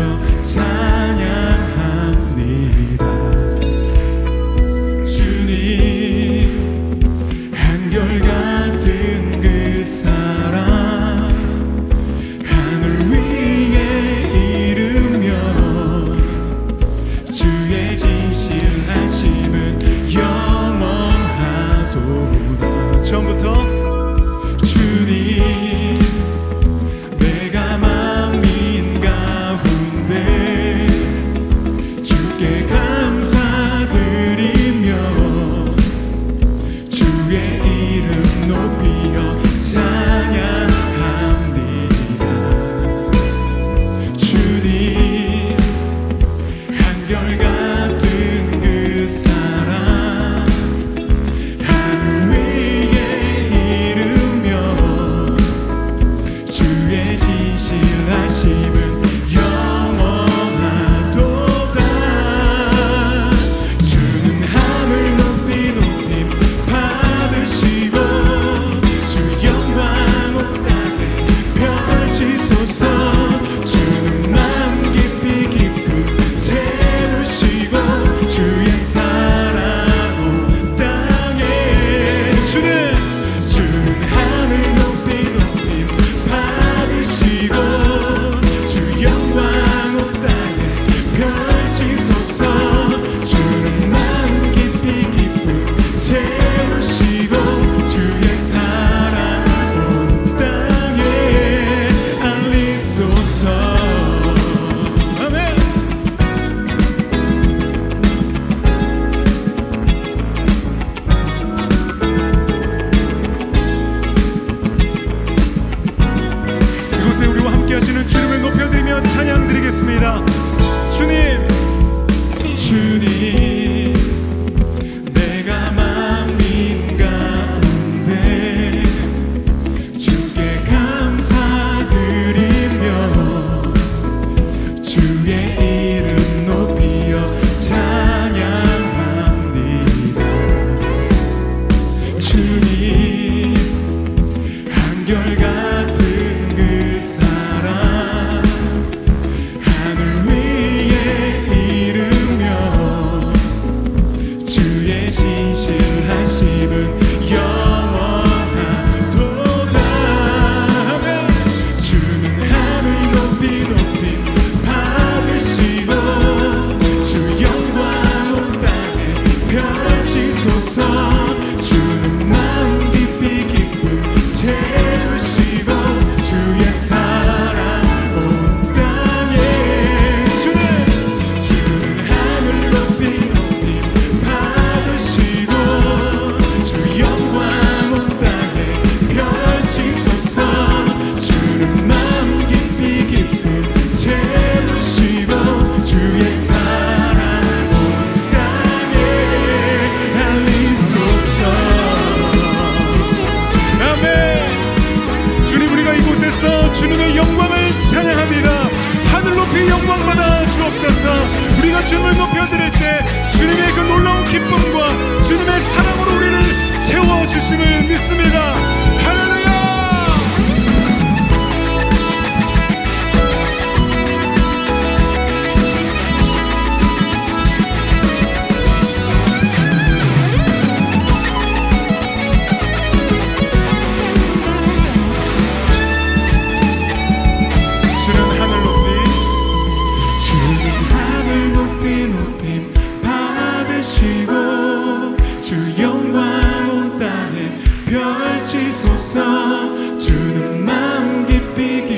your time. gone. 올려드릴 때 주님의 그 놀라운 기쁨 begin.